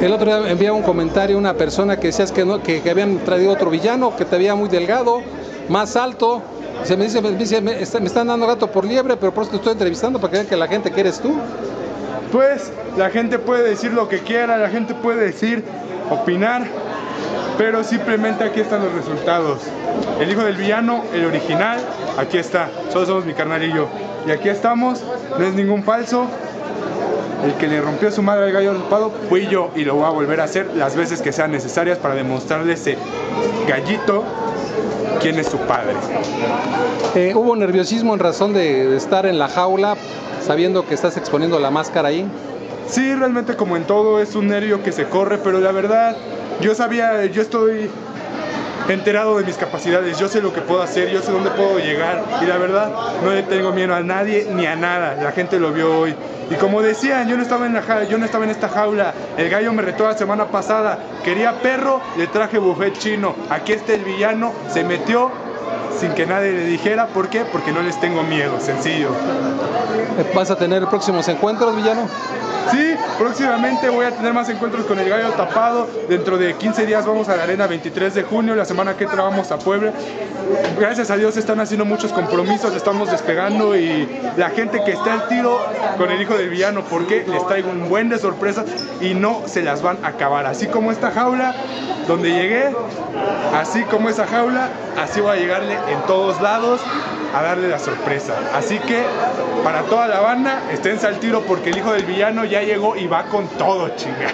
El otro día enviaba un comentario una persona que decías que, no, que, que habían traído otro villano, que te veía muy delgado, más alto. Se me dice, me, dice, me, está- me están dando gato por liebre, pero por eso te estoy entrevistando para que vean que la gente que eres tú. Pues la gente puede decir lo que quiera, la gente puede decir, opinar, pero simplemente aquí están los resultados. El hijo del villano, el original, aquí está. Solo somos mi carnal y yo. Y aquí estamos, no es ningún falso. El que le rompió su madre al gallo raspado fui yo y lo voy a volver a hacer las veces que sean necesarias para demostrarle a ese gallito quién es su padre. Eh, ¿Hubo nerviosismo en razón de, de estar en la jaula, sabiendo que estás exponiendo la máscara ahí? Sí, realmente como en todo es un nervio que se corre, pero la verdad, yo sabía, yo estoy enterado de mis capacidades, yo sé lo que puedo hacer, yo sé dónde puedo llegar y la verdad no le tengo miedo a nadie ni a nada, la gente lo vio hoy. Y como decían, yo no estaba en la jaula, yo no estaba en esta jaula, el gallo me retó la semana pasada, quería perro, le traje buffet chino, aquí está el villano, se metió sin que nadie le dijera, ¿por qué? Porque no les tengo miedo, sencillo. ¿Vas a tener próximos encuentros, villano? Sí, próximamente voy a tener más encuentros con el gallo tapado. Dentro de 15 días vamos a la arena 23 de junio. La semana que entra vamos a Puebla. Gracias a Dios están haciendo muchos compromisos, estamos despegando y la gente que está al tiro con el hijo del villano, porque les traigo un buen de sorpresas y no se las van a acabar. Así como esta jaula donde llegué, así como esa jaula, así voy a llegarle en todos lados a darle la sorpresa. Así que para toda la banda, esténse al tiro porque el hijo del villano ya llegó y va con todo, chinga.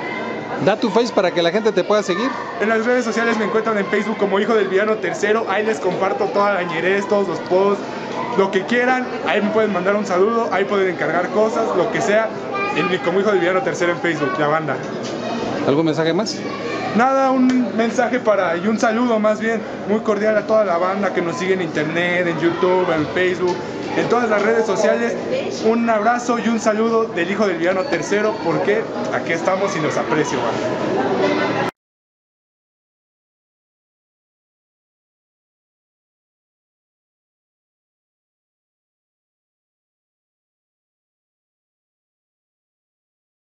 Da tu face para que la gente te pueda seguir. En las redes sociales me encuentran en Facebook como Hijo del Villano Tercero. Ahí les comparto toda la ñerez, todos los posts, lo que quieran. Ahí me pueden mandar un saludo, ahí pueden encargar cosas, lo que sea. En, como Hijo del Villano Tercero en Facebook, la banda. ¿Algún mensaje más? Nada, un mensaje para y un saludo más bien muy cordial a toda la banda que nos sigue en internet, en YouTube, en Facebook, en todas las redes sociales. Un abrazo y un saludo del hijo del villano tercero porque aquí estamos y nos aprecio.